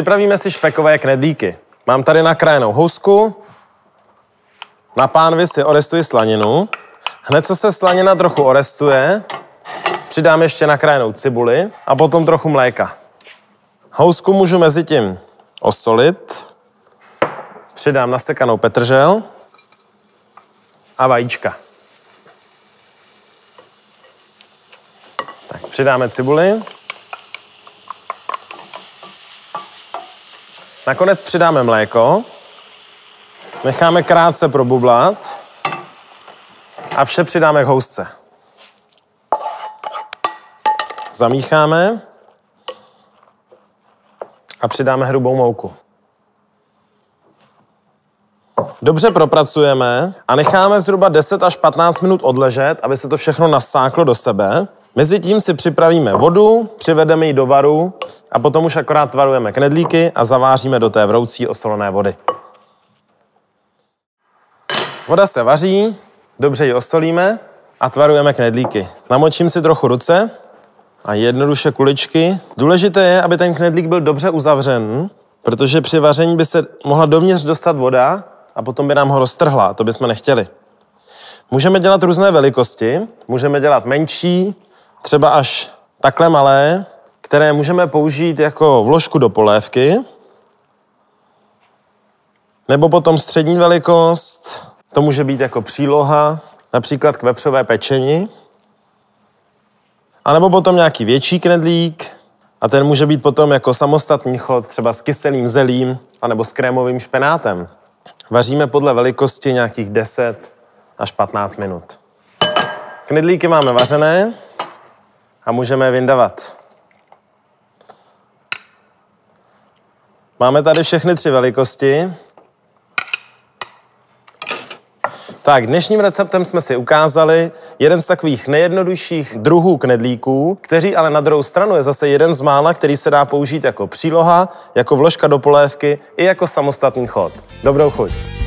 Připravíme si špekové knedlíky. Mám tady nakrájenou housku, na pánvi si orestuji slaninu. Hned co se slanina trochu orestuje, přidám ještě nakrájenou cibuli a potom trochu mléka. Housku můžu mezi tím osolit, přidám nasekanou petržel a vajíčka. Tak, přidáme cibuli. Nakonec přidáme mléko. Necháme krátce probublat a vše přidáme k housce. Zamícháme a přidáme hrubou mouku. Dobře propracujeme a necháme zhruba 10 až 15 minut odležet, aby se to všechno nasáklo do sebe. Mezitím si připravíme vodu, přivedeme ji do varu a potom už akorát tvarujeme knedlíky a zaváříme do té vroucí osolené vody. Voda se vaří, dobře ji osolíme a tvarujeme knedlíky. Namočím si trochu ruce a jednoduše kuličky. Důležité je, aby ten knedlík byl dobře uzavřen, protože při vaření by se mohla dovnitř dostat voda a potom by nám ho roztrhla. To bychom nechtěli. Můžeme dělat různé velikosti. Můžeme dělat menší, třeba až takhle malé, které můžeme použít jako vložku do polévky, nebo potom střední velikost, to může být jako příloha, například k vepřové pečení, a nebo potom nějaký větší knedlík, a ten může být potom jako samostatný chod, třeba s kyselým zelím, anebo s krémovým špenátem. Vaříme podle velikosti nějakých 10 až 15 minut. Knedlíky máme vařené a můžeme je vyndavat. Máme tady všechny tři velikosti. Tak, dnešním receptem jsme si ukázali jeden z takových nejjednodušších druhů knedlíků, kteří ale na druhou stranu je zase jeden z mála, který se dá použít jako příloha, jako vložka do polévky i jako samostatný chod. Dobrou chuť.